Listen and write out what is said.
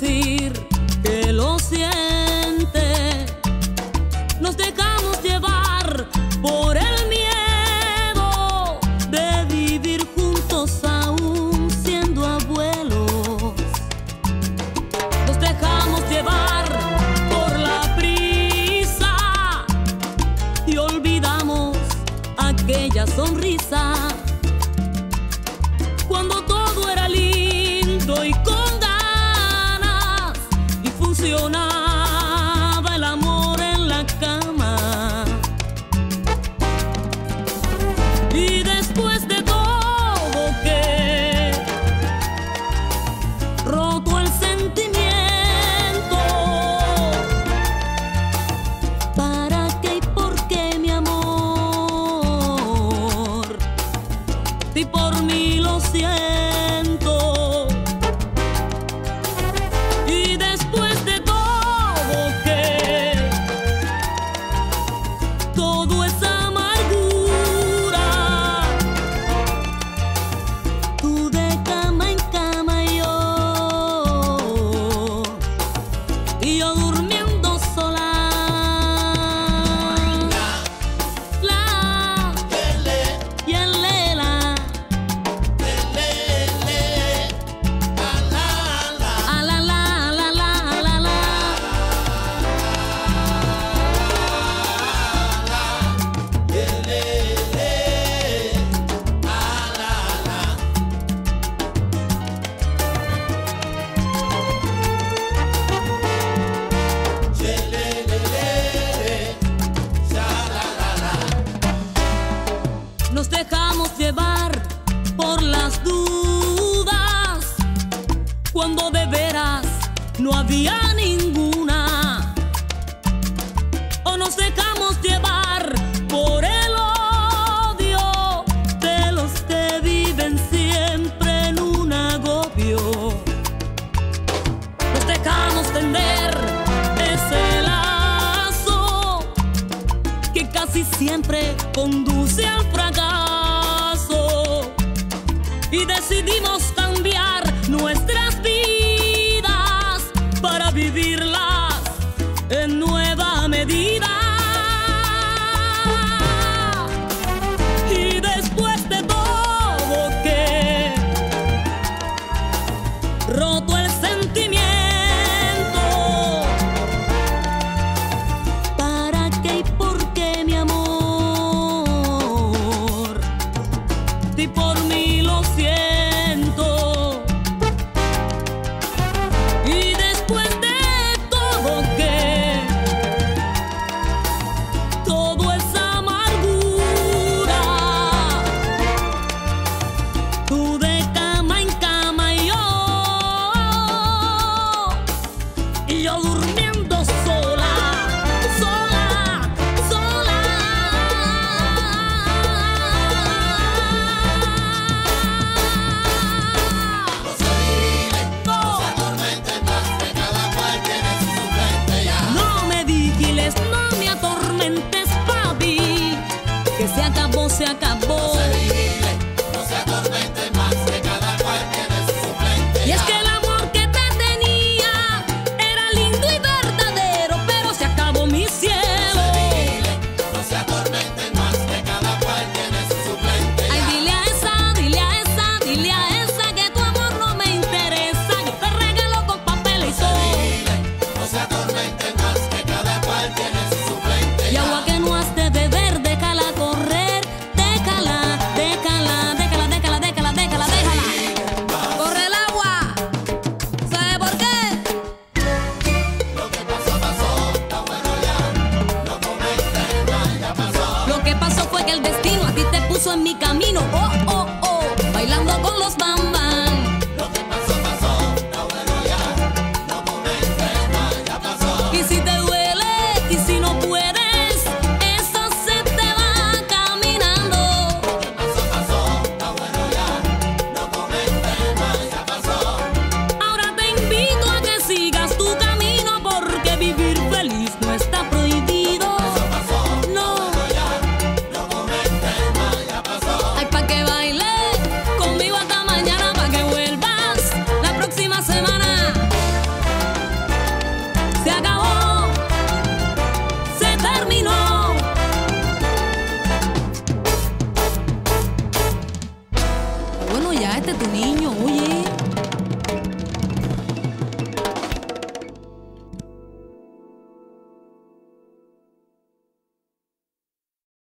que lo siente. Nos dejamos llevar por el miedo de vivir juntos aún siendo abuelos. Nos dejamos llevar por la prisa y olvidamos aquella sonrisa cuando todo era lindo y funcionaba el no había ninguna. O nos dejamos llevar por el odio de los que viven siempre en un agobio. Nos dejamos tender ese lazo que casi siempre conduce al fracaso. Y decidimos yo durmiendo sola, sola, sola. No se vigilen, no se atormenten más, que cada cual tiene su frente ya. No me vigiles, no me atormentes, papi, que se acabó, se acabó. tu niño, oye.